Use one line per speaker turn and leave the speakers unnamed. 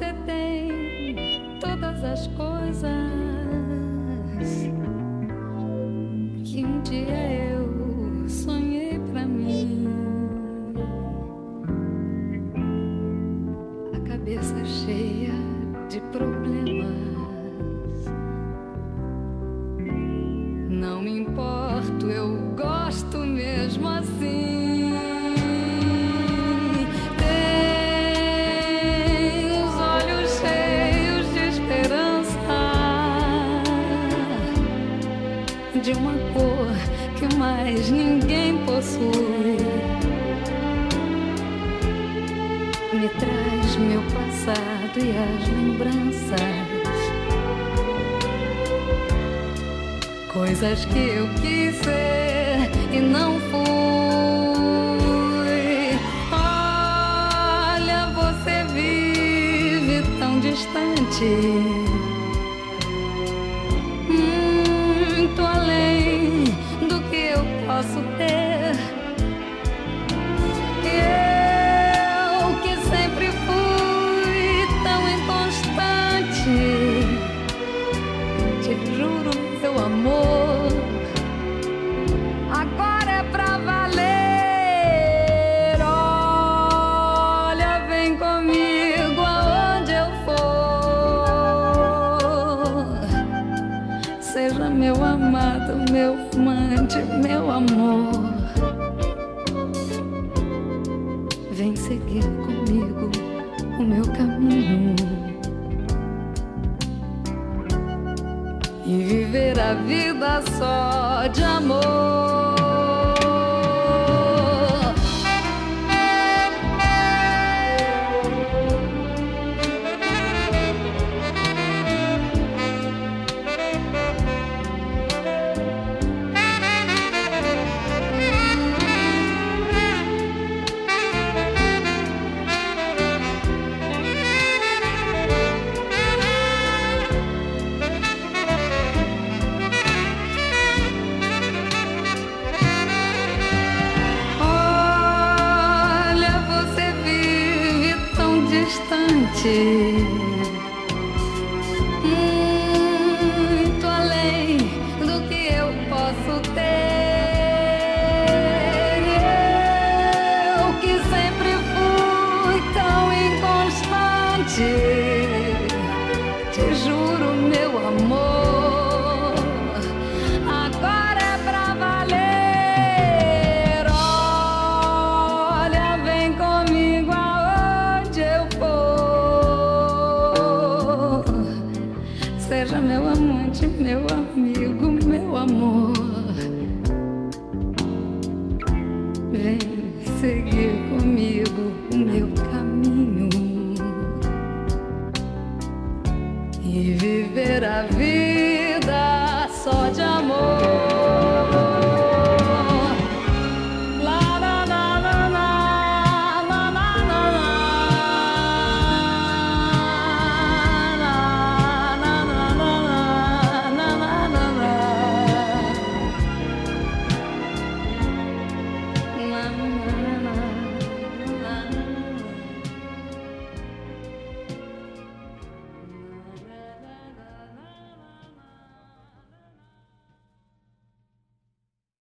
você tem todas as coisas que um dia eu sonhei pra mim. A cabeça cheia de problemas. Não me de uma cor que mais ninguém possui. Me traz meu passado e as lembranças. Coisas que eu quis ser e não fui. Olha, você vive tão distante. Meu amante, meu amor. Vem seguir comigo o meu caminho. e viver a vida só de amor. Distante. Muito além do que eu posso ter. Eu que sempre fui tão inconstante. Te juro, meu amor. seguir comigo o meu caminho e viver a vida só de amor.